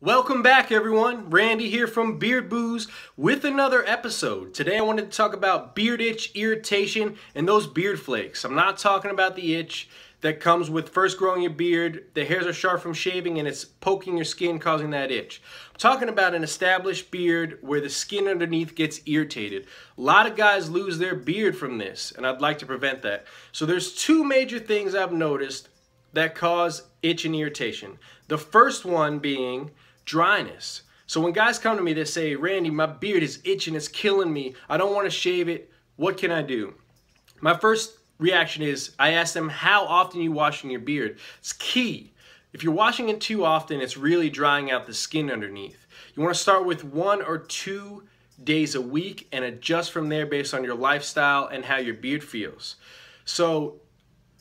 Welcome back everyone, Randy here from Beard Booze with another episode. Today I wanted to talk about beard itch, irritation, and those beard flakes. I'm not talking about the itch that comes with first growing your beard, the hairs are sharp from shaving and it's poking your skin causing that itch. I'm talking about an established beard where the skin underneath gets irritated. A lot of guys lose their beard from this and I'd like to prevent that. So there's two major things I've noticed that cause itch and irritation. The first one being dryness. So when guys come to me, they say, Randy, my beard is itching, it's killing me. I don't want to shave it. What can I do? My first reaction is I ask them, how often you washing your beard? It's key. If you're washing it too often, it's really drying out the skin underneath. You want to start with one or two days a week and adjust from there based on your lifestyle and how your beard feels. So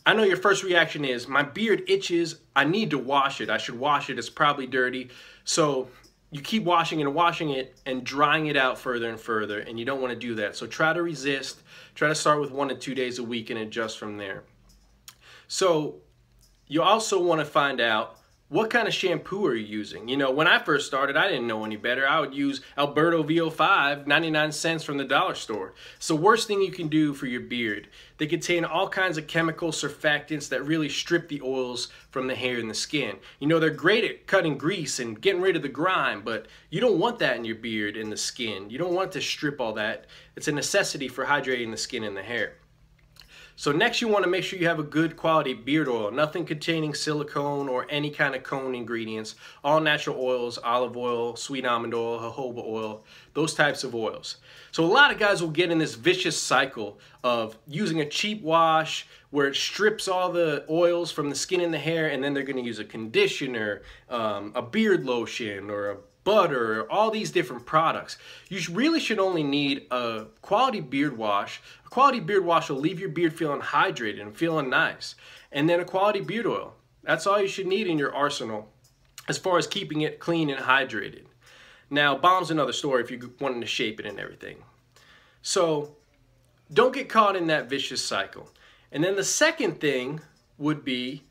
I know your first reaction is, my beard itches, I need to wash it. I should wash it, it's probably dirty. So you keep washing and washing it and drying it out further and further, and you don't want to do that. So try to resist, try to start with one to two days a week and adjust from there. So you also want to find out what kind of shampoo are you using? You know, when I first started, I didn't know any better. I would use Alberto VO5, 99 cents from the dollar store. It's the worst thing you can do for your beard. They contain all kinds of chemical surfactants that really strip the oils from the hair and the skin. You know, they're great at cutting grease and getting rid of the grime, but you don't want that in your beard and the skin. You don't want to strip all that. It's a necessity for hydrating the skin and the hair. So next you want to make sure you have a good quality beard oil, nothing containing silicone or any kind of cone ingredients, all natural oils, olive oil, sweet almond oil, jojoba oil, those types of oils. So a lot of guys will get in this vicious cycle of using a cheap wash where it strips all the oils from the skin and the hair and then they're going to use a conditioner, um, a beard lotion or a butter, all these different products. You really should only need a quality beard wash. A quality beard wash will leave your beard feeling hydrated and feeling nice. And then a quality beard oil. That's all you should need in your arsenal as far as keeping it clean and hydrated. Now, balm's another story if you're wanting to shape it and everything. So, don't get caught in that vicious cycle. And then the second thing would be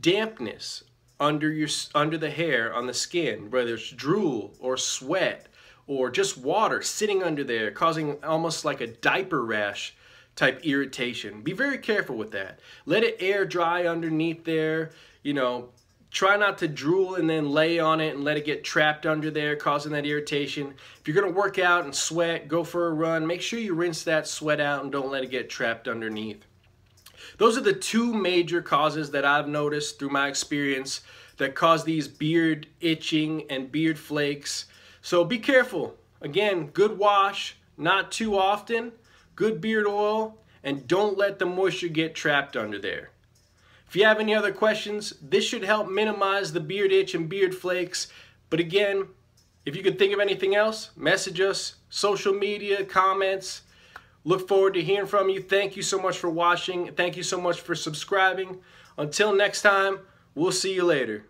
dampness under your under the hair on the skin, whether it's drool or sweat or just water sitting under there, causing almost like a diaper rash type irritation. Be very careful with that. Let it air dry underneath there. You know, try not to drool and then lay on it and let it get trapped under there, causing that irritation. If you're gonna work out and sweat, go for a run, make sure you rinse that sweat out and don't let it get trapped underneath. Those are the two major causes that I've noticed through my experience that cause these beard itching and beard flakes. So be careful. Again, good wash, not too often, good beard oil, and don't let the moisture get trapped under there. If you have any other questions, this should help minimize the beard itch and beard flakes. But again, if you could think of anything else, message us, social media, comments, Look forward to hearing from you. Thank you so much for watching. Thank you so much for subscribing. Until next time, we'll see you later.